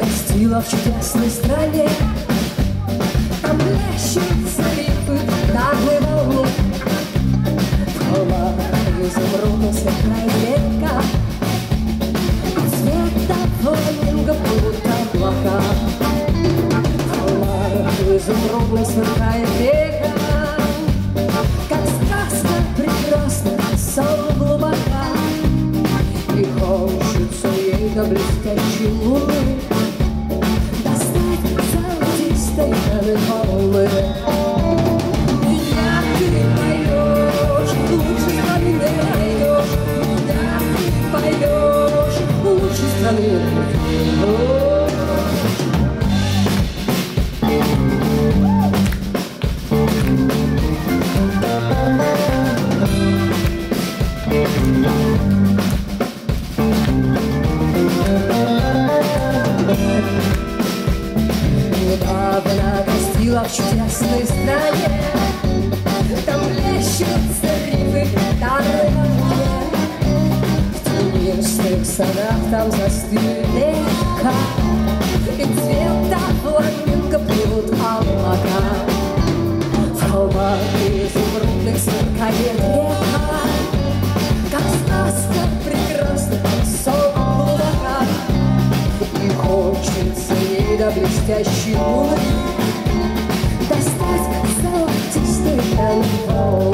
гостила в чудесной стране. Ей до блестящей луны Достать золотистой волны Меня ты лучше страны Куда ты лучше страны гостила в Там плещут заливы гитары В тенистых садах там застыли лека И цвета фламинго плывут облака. В холмах изумрудных сверкает река Как сказка прекрасна, как сон и хочется ей до блестящей Достать золотистый волны